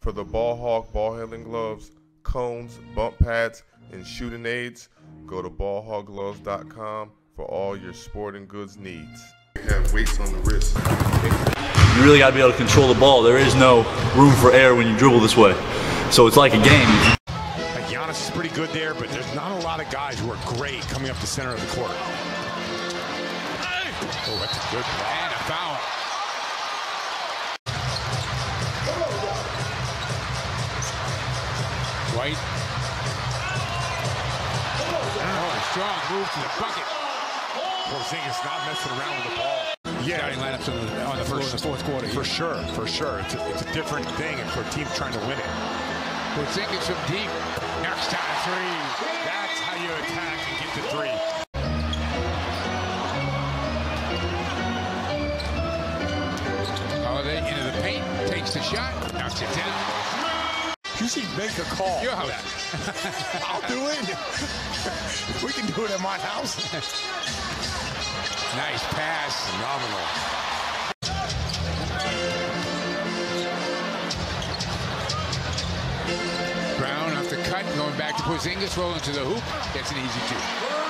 For the Ball Hog ball handling gloves, cones, bump pads, and shooting aids, go to ballhoggloves.com for all your sporting goods needs. They have weights on the wrist. You really got to be able to control the ball. There is no room for error when you dribble this way. So it's like a game. Like Giannis is pretty good there, but there's not a lot of guys who are great coming up the center of the court. Oh, that's a good block. And a foul. White. Oh, strong move to the bucket. Porzingis not messing around with the ball. Yeah, Starting lineups on the, on the in the fourth quarter. for sure, for sure. It's a, it's a different thing for a team trying to win it. Porzingis from deep. Next time three. That's how you attack and get the three. Holiday into the paint. Takes the shot. Knocks it down. You should make a call. You're for that. I'll do it. we can do it at my house. Nice pass. Phenomenal. Brown off the cut. Going back to Porzingis. Rolling to the hoop. Gets an easy two.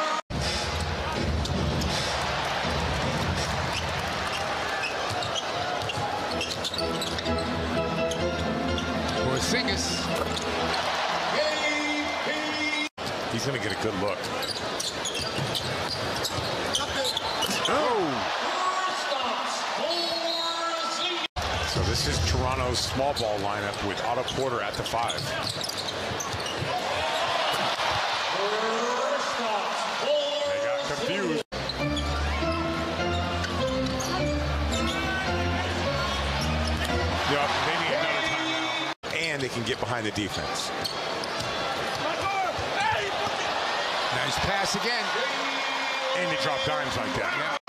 Porzingis. He's going to get a good look. Oh. So this is Toronto's small ball lineup with Otto Porter at the five. They got confused. Yep, they need another And they can get behind the defense. Nice pass again. And they drop dimes like that.